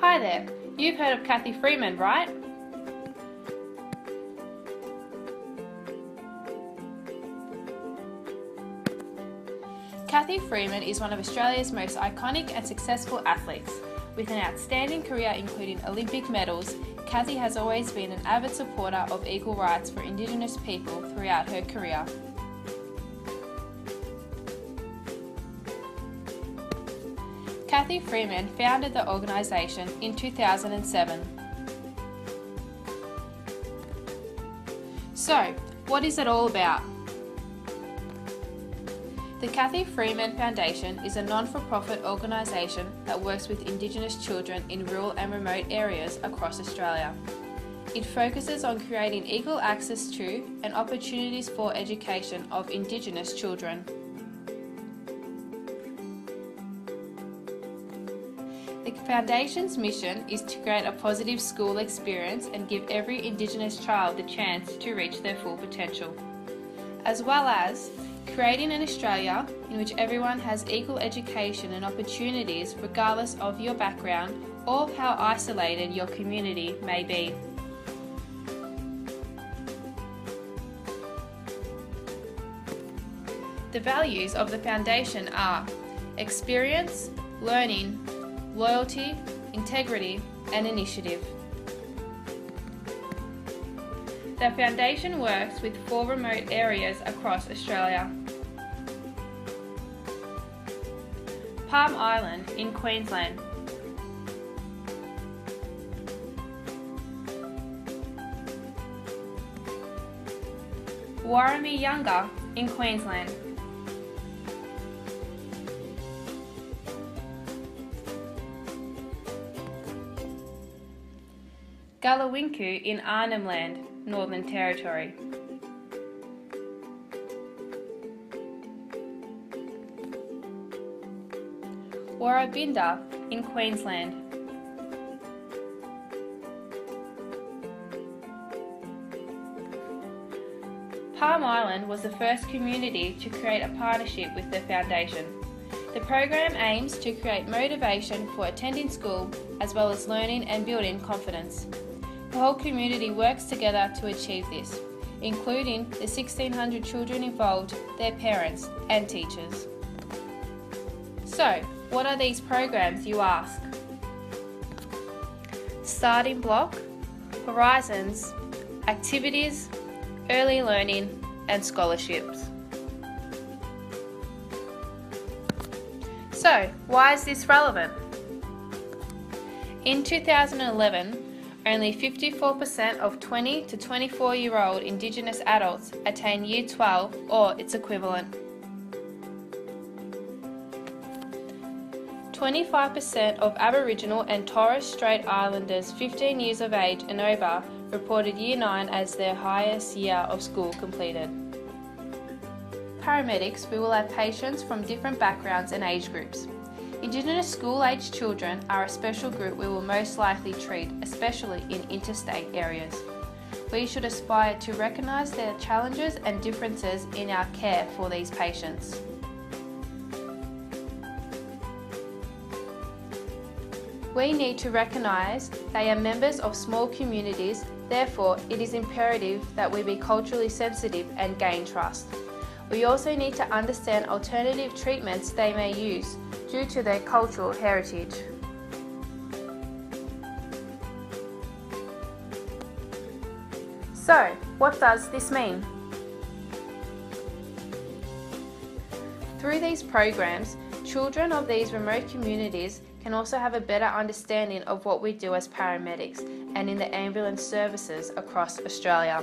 Hi there, you've heard of Cathy Freeman, right? Cathy Freeman is one of Australia's most iconic and successful athletes. With an outstanding career including Olympic medals, Cathy has always been an avid supporter of equal rights for Indigenous people throughout her career. Cathy Freeman founded the organisation in 2007. So, what is it all about? The Cathy Freeman Foundation is a non for profit organisation that works with Indigenous children in rural and remote areas across Australia. It focuses on creating equal access to and opportunities for education of Indigenous children. Foundation's mission is to create a positive school experience and give every Indigenous child the chance to reach their full potential, as well as creating an Australia in which everyone has equal education and opportunities regardless of your background or how isolated your community may be. The values of the Foundation are experience, learning, loyalty, integrity, and initiative. The Foundation works with four remote areas across Australia. Palm Island in Queensland. Wurrumiyanga in Queensland. Galiwin'ku in Arnhem Land, Northern Territory. Woorabinda in Queensland. Palm Island was the first community to create a partnership with the Foundation. The program aims to create motivation for attending school as well as learning and building confidence. The whole community works together to achieve this, including the 1600 children involved, their parents, and teachers. So, what are these programs, you ask? Starting Block, Horizons, Activities, Early Learning, and Scholarships. So, why is this relevant? In 2011, only 54% of 20 to 24 year old Indigenous adults attain Year 12 or its equivalent. 25% of Aboriginal and Torres Strait Islanders 15 years of age and over reported Year 9 as their highest year of school completed. Paramedics, we will have patients from different backgrounds and age groups. Indigenous school aged children are a special group we will most likely treat, especially in interstate areas. We should aspire to recognise their challenges and differences in our care for these patients. We need to recognise they are members of small communities, therefore, it is imperative that we be culturally sensitive and gain trust. We also need to understand alternative treatments they may use due to their cultural heritage. So, what does this mean? Through these programs, children of these remote communities can also have a better understanding of what we do as paramedics and in the ambulance services across Australia.